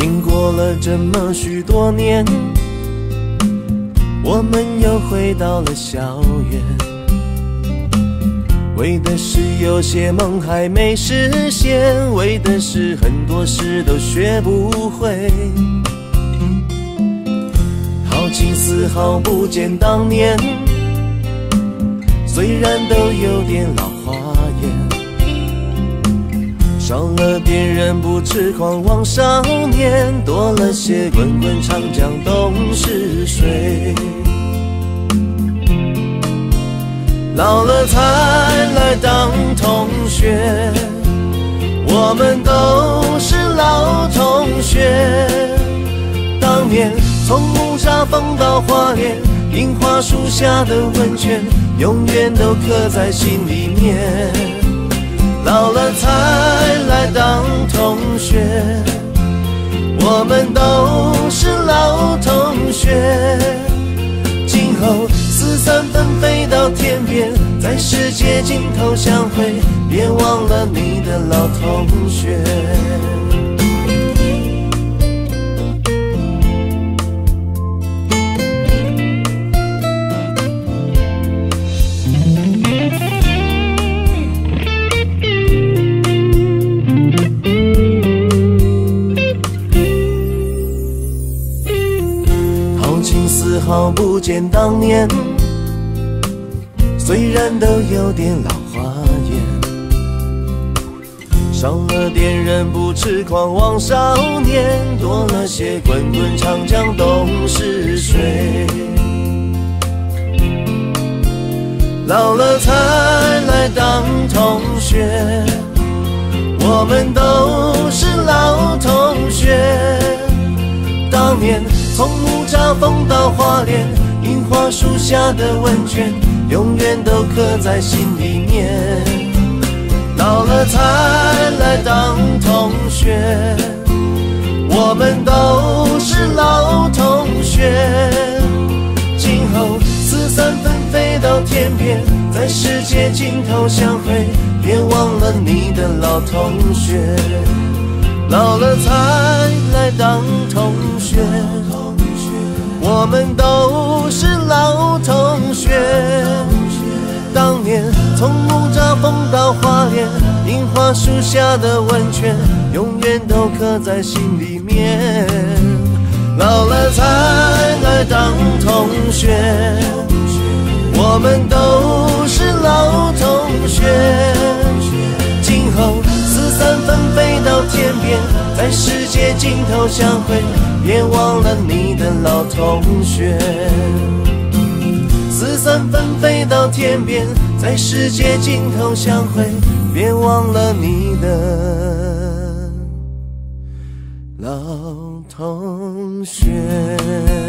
经过了这么许多年，我们又回到了校园，为的是有些梦还没实现，为的是很多事都学不会。好情丝毫不见当年，虽然都有点老少了点人不痴狂妄少年，多了些滚滚长江东逝水。老了才来当同学，我们都是老同学。当年从木栅疯到花莲，樱花树下的温泉，永远都刻在心里面。老了才来当同学，我们都是老同学。今后四散纷飞到天边，在世界尽头相会，别忘了你的老同学。不见当年，虽然都有点老花眼，少了点人不痴狂妄少年，多了些滚滚长江东逝水。老了才来当同学，我们都是老同学，当年。从风到花莲，樱花树下的温泉，永远都刻在心里面。老了才来当同学，我们都是老同学。今后四散纷飞到天边，在世界尽头相会，别忘了你的老同学。老了才来当同学。我们都是老同学，当年从木栅风到花莲，樱花树下的温泉，永远都刻在心里面。老了才来当同学，我们都是老同学。今后四散纷飞到天边，在世界尽头相会。别忘了你的老同学，四散纷飞到天边，在世界尽头相会。别忘了你的老同学。